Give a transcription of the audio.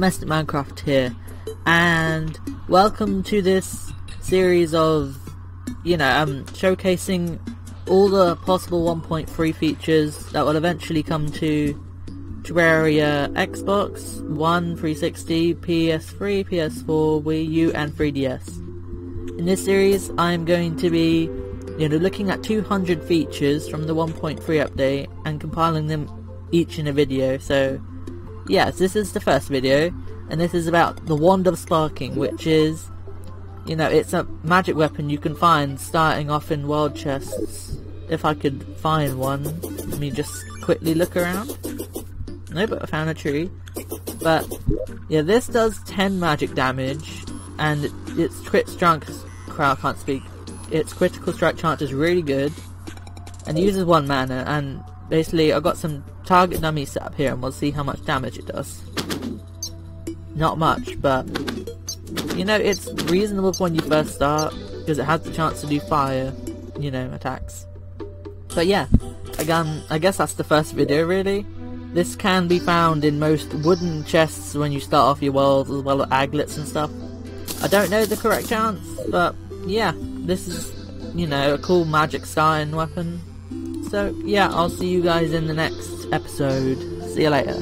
Domestic Minecrafter here, and welcome to this series of, you know, um, showcasing all the possible 1.3 features that will eventually come to Terraria Xbox, One, 360, PS3, PS4, Wii U, and 3DS. In this series, I'm going to be, you know, looking at 200 features from the 1.3 update and compiling them each in a video, so yes, this is the first video, and this is about the Wand of Sparking, which is, you know, it's a magic weapon you can find starting off in world chests. If I could find one, let me just quickly look around. No, but I found a tree. But, yeah, this does 10 magic damage, and its crit strike, crowd can't speak, its critical strike chance is really good, and oh. uses one mana, and basically I've got some target dummy set up here and we'll see how much damage it does. Not much, but you know, it's reasonable when you first start because it has the chance to do fire, you know, attacks. But yeah, again, I guess that's the first video really. This can be found in most wooden chests when you start off your world as well as aglets and stuff. I don't know the correct chance, but yeah, this is, you know, a cool magic starting weapon. So yeah, I'll see you guys in the next episode. See you later.